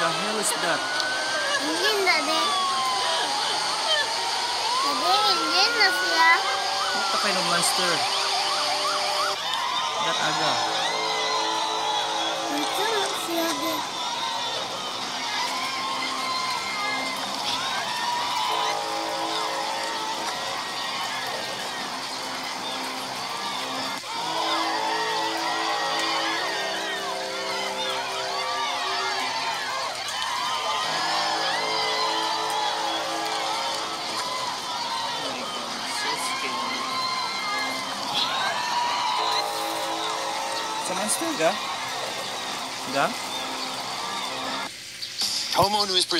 The hell is that? Engine da de. Engine na. What the kind of monster? That aga. Someone's finger. Done. Homeowner is present.